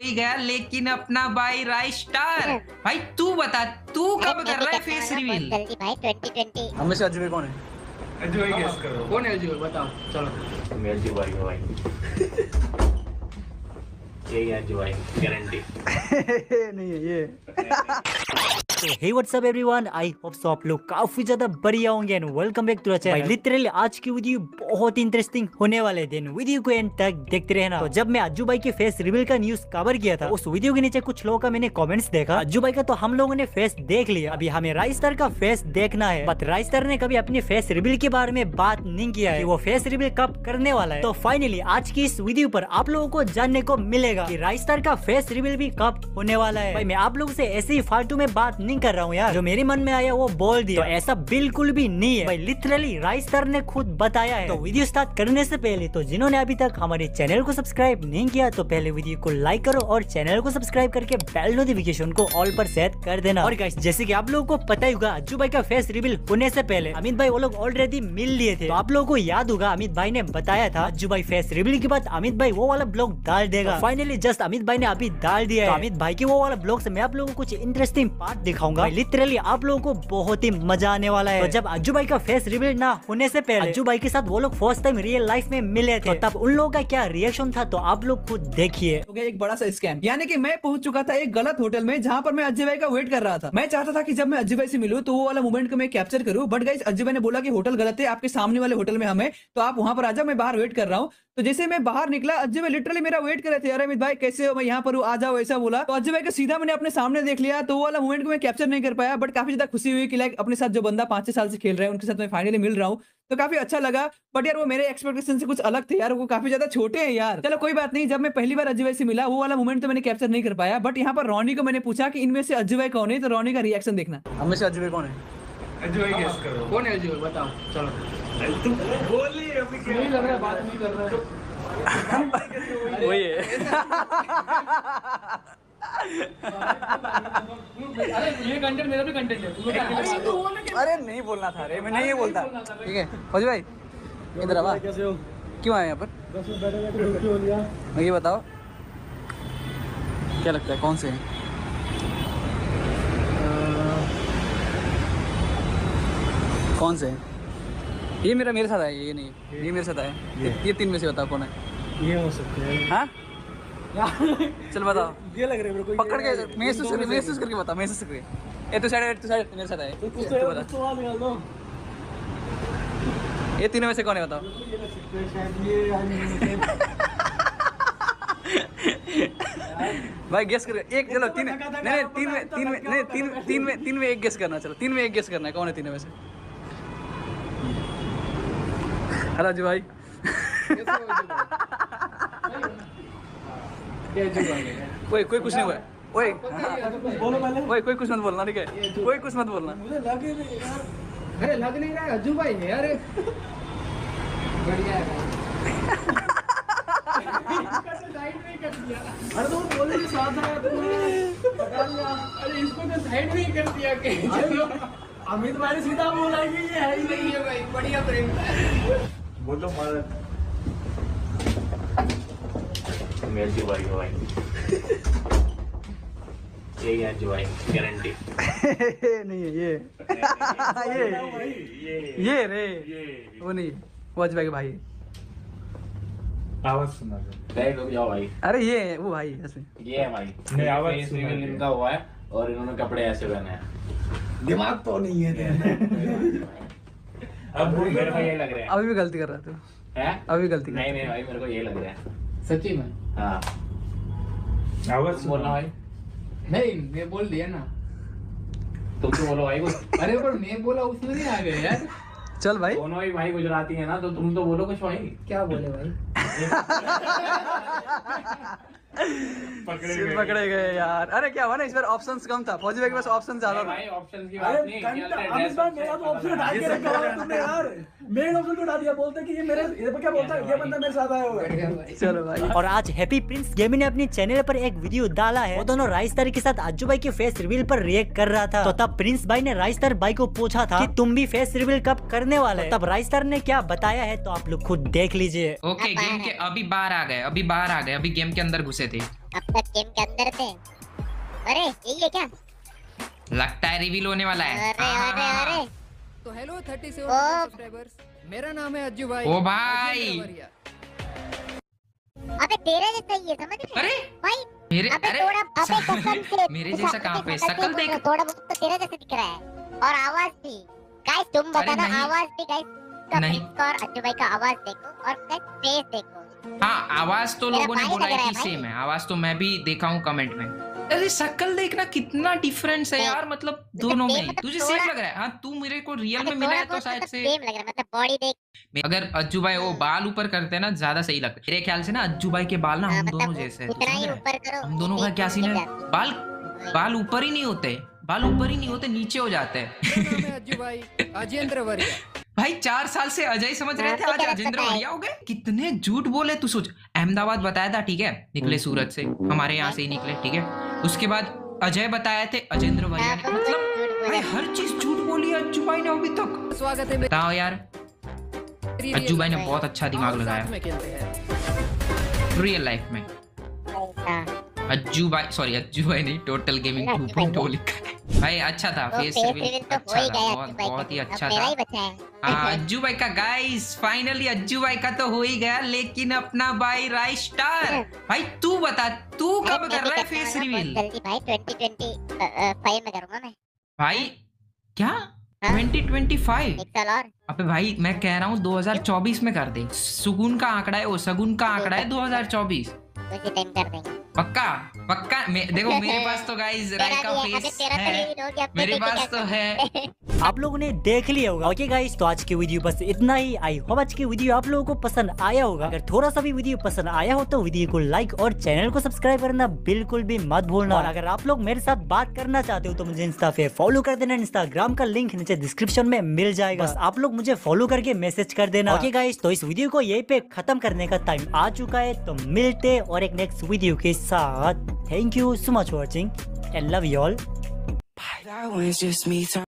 ही गया लेकिन अपना भाई राय स्टार। भाई तू बता तू कब कर रहा है फेस रिवील? जल्दी भाई 2020 हमें से अजय कौन है? अजय गेस करो कौन है अजय बताओ चलो। मैं अजय भाई भाई। यही है जी भाई गारंटी नहीं है ये hey WhatsApp everyone I hope so आप लोग काफ़ी ज़्यादा बढ़िया होंगे and welcome back to channel literally आज की वीडियो बहुत इंटरेस्टिंग होने वाले दिन वीडियो को एंड तक देखते रहना। तो जब मैं अज्जू भाई के फेस रिवील का न्यूज़ कवर किया था उस वीडियो के नीचे कुछ लोगों का मैंने कमेंट्स देखा। अज्जू भाई का तो हम लोगों ने फेस देख लिया। अभी हमें राइस्टर का फेस देखना है। बट राइस्टर ने कभी अपने फेस रिवील के बारे में बात नहीं किया है। कि वो फेस रिवील कब करने वाला है। तो फाइनली आज की इस वीडियो पर आप लोगों को जानने को मिलेगा। कि राइस्टर का फेस रिवील भी कब होने वाला है। भाई, मैं आप लोगों से ऐसे ही फालतू में बात नहीं कर रहा हूँ यार। जो मेरे मन में आया, वो बोल दिया। तो ऐसा बिल्कुल भी नहीं है। भाई लिटरली राइस्टर ने खुद बताया है। तो वीडियो स्टार्ट करने से पहले तो जिन्होंने अभी तक हमारे चैनल को सब्सक्राइब नहीं किया तो पहले वीडियो को लाइक करो और चैनल को सब्सक्राइब करके बेल नोटिफिकेशन को ऑल पर सेट कर देना। और गाइस जैसे कि आप लोगों को पता ही होगा, अज्जू भाई का फेस रिवील होने से पहले, अमित भाई वो लोग ऑलरेडी मिल लिए थे। तो आप लोगों को याद होगा, अमित भाई ने बताया था, अज्जू भाई फेस रिवील के बाद अमित भाई वो वाला ब्लॉग डाल देगा। फाइनली जस्ट अमित भाई ने अभी डाल दिया है। तो अमित भाई के वो वाला ब्लॉग से मैं आप लोगों को कुछ इंटरेस्टिंग पार्ट दिखाऊँगा। लिटरली आप लोगों को बहुत ही मज़ा आने वाला है। तो जब अज्जू भाई का फेस रिवील ना होने से पहले अज्जू भाई के साथ वो लोग फ़र्स्ट टाइम रियल लाइफ में मिले थे। तो तब उन लोगों का क्या रिएक्शन था तो आप लोग खुद देखिए। एक बड़ा सा स्कैम यानी कि मैं पहुँच चुका था एक गलत होटल में जहाँ पर मैं अजय भाई का वेट कर रहा था। मैं चाहता था कि जब मैं अजय भाई से मिलूं तो वो वाला मोमेंट को मैं कैप्चर करूँ। बट गाइस अजय भाई ने बोला कि होटल गलत है आपके सामने वाले होटल में हमें तो आप वहाँ पर आ जाओ मैं बाहर वेट कर रहा हूँ। तो जैसे मैं बाहर निकला अजय भाई लिटरली मेरा वेट कर रहे थे अरे अमित भाई कैसे हो? मैं यहाँ पर हूँ आ जाओ ऐसा बोला। तो अजय भाई का सीधा मैंने अपने सामने देख लिया तो वाला मोमेंट को मैं कैप्चर नहीं कर पाया बट काफ़ी ज़्यादा खुशी हुई कि लाइक अपने साथ जो बंदा पाँच छह साल से खेल रहा है उनके साथ मैं फाइनली मिल रहा हूँ। तो काफ़ी अच्छा लगा बट यार वो मेरे एक्सपेक्टेशन से कुछ अलग थे यार वो काफ़ी ज़्यादा छोटे हैं यार। चलो कोई बात नहीं जब मैं पहली बार अजय भाई से मिला वो वाला मोमेंट तो मैंने कैप्चर नहीं कर पाया बट यहाँ पर रोनी को मैंने पूछा कि इनमें से अजय भाई कौन है तो रोनी का रिएक्शन देखना। हम से अजूबे कौन है? ही कौन है जो बताओ। चलो। बोली अभी क्या? नहीं लग रहा बात नहीं कर रहा। वही है। अरे ये कंटेंट मेरा भी कंटेंट है। अरे नहीं बोलना था अरे मैं नहीं ये बोलता। ठीक है फौजी भाई इधर आवा क्यों आए यहाँ पर? ये बताओ क्या लगता है कौन से हैं? कौन से हैं? ये मेरा मेरे साथ आया ये नहीं ये मेरे साथ आया। ये। तीन में से बताओ कौन है। ये हो सकते हैं। हाँ? चल बताओ। ये लग रहा है मेरे को पकड़ के महसूस करके महसूस करके बता महसूस करके। ए तू साइड तू साइड मेरे साथ आए तू बता। सवाल निकाल दो ये तीनों में से कौन है बताओ। भाई गेस कर। एक चलो तीन नहीं नहीं तीन में तीन में नहीं तीन तीन में तीन में एक गेस करना चलो तीन में एक गेस करना है कौन है तीनों में से? राजू भाई। कोई कोई कुछ नहीं हुआ। ओए बोलो पहले। ओए कोई कुछ मत बोलना ठीक है? कोई कुछ मत बोलना। मुझे लगे नहीं यार। अरे लग नहीं रहा है अज्जू भाई है अरे बढ़िया है अरे तो बोले के साथ आया तुमने पकड़ लिया। अरे इसको तो साइड में ही कर दिया के अमित भाई ने सीधा बोला कि ये है ही नहीं नहीं है भाई बढ़िया प्रेम बोलो मार। मेल जी भाई भाई। यही है जी भाई गारंटी नहीं है ये। ये। ये रे। वो नहीं वो अजय भाई भाई। आवाज़ सुना दो। जाओ भाई। अरे ये है, वो भाई इसमें ये है भाई। नहीं, आवाज़ फेस सुना दे। हुआ है और इन्होंने कपड़े ऐसे पहने हैं। दिमाग तो नहीं है। तेरे। अब मेरे को ये लग रहा अभी भी गलती कर रहा है तू। है? अभी गलती नहीं नहीं भाई मेरे को ये लग रहा है। सच्ची में? हाँ। आवाज़ बोलना भाई। नहीं मैं बोल दिया ना। तुम तो बोलो भाई अरे पर मैं बोला उसमें नहीं आ गए यार। चल भाई। दोनों ही भाई गुजराती है ना तो तुम तो बोलो कुछ भाई। क्या बोले भाई? पकड़े गए। पकड़े गए यार। अरे क्या हुआ ना? इस बार ऑप्शन कम था। फौजी भाई के पास ऑप्शन ज़्यादा था। ऑप्शन की बात नहीं घंटा ये मेरा तो ऑप्शन हटा के रखा है तुमने यार। मेन ऑप्शन तो हटा दिया बोलते कि ये मेरे ये क्या बोलता है? ये बंदा मेरे साथ आया हुआ है। चलो भाई। और आज हैप्पी प्रिंस गेमी ने अपने चैनल पर एक वीडियो डाला है। वो दोनों राइस्तर के साथ अज्जू भाई के फेस रिवील पर रिएक्ट कर रहा था। तो तब प्रिंस भाई ने राइस्तर भाई को पूछा था कि तुम भी फेस रिवील कब करने वाले हैं? तब राइस्तर ने क्या बताया है तो आप लोग खुद देख लीजिए। ओके गेम के अभी बाहर आ गए अभी बाहर आ गए अभी गेम के अंदर घुसे। थे। अब तक गेम के अंदर थे। अरे यही है क्या? लगता है रिवील होने वाला है। अरे हाँ, अरे हाँ, हाँ। अरे तो hello thirty o. Seven subscribers मेरा नाम है अज्जू भाई। ओ भाई। अबे तेरे जैसा ही है समझ रहे अरे भाई मेरे अबे अरे थोड़ा अबे कसम से मेरे जैसा कहाँ पे से शकल देख। थोड़ा बहुत तो तेरे जैसा दिख रहा है। और आवाज़ भी। गाइस तुम बताना आवाज़ भी गाइस का नहीं। और अज्जू भाई का आवाज़ देखो और गाइस फेस देखो। हाँ आवाज़ तो लोगों ने बोला है है कि सेम है। आवाज़ तो मैं भी देखा हूँ कमेंट में। अरे शक्ल देखना कितना डिफरेंस है यार मतलब मतलब दोनों में। मतलब तुझे सेम लग रहा है? हाँ तू मेरे को रियल में मिला है तो शायद मतलब से सेम लग रहा है मतलब बॉडी देख। अगर अज्जू भाई वो बाल ऊपर करते हैं ना ज़्यादा सही लगता है। मेरे ख्याल से ना अज्जू भाई के बाल ना हाँ, हम मतलब दोनों जैसे हैं तू ही है? हम दोनों का क्या सीन है बाल बाल ऊपर ही नहीं होते बाल ऊपर ही नहीं होते नीचे हो जाते हैं। है अज्जू भाई चार साल से अजय समझ रहे हाँ, थे तो आज राजेंद्र भैया हो गए? कितने झूठ बोले तू सोच। अहमदाबाद बताया था ठीक है? निकले सूरत से हमारे यहाँ से ही निकले ठीक है? उसके बाद अजय बताए थे अजेंद्र भैया हाँ, ने मतलब बोला। भाई हर चीज़ झूठ बोली है अज्जू भाई ने अभी तक। स्वागत है बताओ यार। अज्जू भाई ने बहुत अच्छा दिमाग लगाया। हैं। रियल लाइफ में। अज्जू भाई सॉरी अज्जू भाई नहीं टोटल गेमिंग 2.0 भाई। लिखा है भाई अच्छा था तो फेस रिवील तो अच्छा ही था गया बहुत अज्जू भाई बहुत ही का। अच्छा था। ही बचा है। हाँ अज्जू भाई का गाइस फाइनली अज्जू भाई का तो हो ही गया लेकिन अपना भाई राय स्टार भाई तू बता तू कब कर रहा है फेस रिवील जल्दी भाई 2025 में करूँगा मैं। भाई क्या? हाँ? 2025 एक साल और। अबे भाई मैं कह रहा हूँ 2024 में कर दे। सुगुन का आंकड़ा है वो सगुन का आंकड़ा है 2024 उसी टाइम कर देंगे। पक्का पक्का? मे, देखो मेरे पास तो गाइस राय का भी है? अबे फेस तो है। तो मेरे पास तो है। आप लोगों ने देख लिया होगा। ओके गाइस तो आज की वीडियो बस इतना ही। आई होप आज की वीडियो आप लोगों को पसंद आया होगा। अगर थोड़ा सा भी वीडियो पसंद आया हो तो वीडियो को लाइक और चैनल को सब्सक्राइब करना बिल्कुल भी मत भूलना। और अगर आप लोग मेरे साथ बात करना चाहते हो तो मुझे इंस्टा पे फॉलो कर देना। इंस्टाग्राम का लिंक नीचे डिस्क्रिप्शन में मिल जाएगा। बस आप लोग मुझे फॉलो करके मैसेज कर देना। ओके गाइस तो इस वीडियो को यही पे खत्म करने का टाइम आ चुका है। तो मिलते और एक नेक्स्ट वीडियो के Saad. Thank you so much for watching and love you all. Bye.